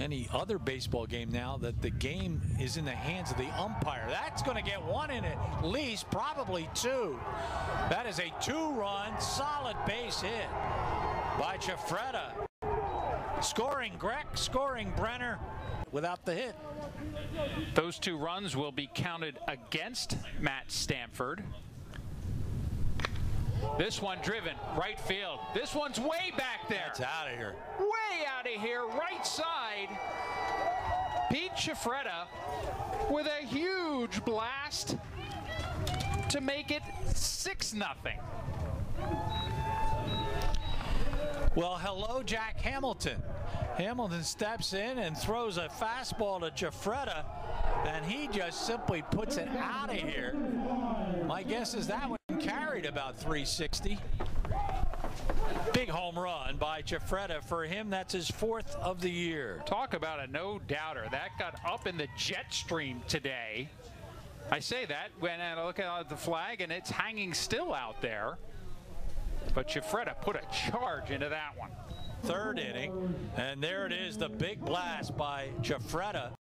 any other baseball game now that the game is in the hands of the umpire. That's going to get one in at least, probably two. That is a two-run solid base hit by Ciuffreda. Scoring Grech, scoring Brenner without the hit. Those two runs will be counted against Matt Stanford. This one driven right field. This one's way back there. It's out of here. Way out of here, right side. Pete Ciuffreda with a huge blast to make it 6 nothing. Well, hello, Jack Hamilton. Hamilton steps in and throws a fastball to Ciuffreda, and he just simply puts it out of here. My guess is that one carried about 360. Big home run by Ciuffreda. For him, that's his fourth of the year. Talk about a no-doubter. That got up in the jet stream today. I say that when I look at the flag, and it's hanging still out there. But Ciuffreda put a charge into that one. Third inning, and there it is, the big blast by Ciuffreda.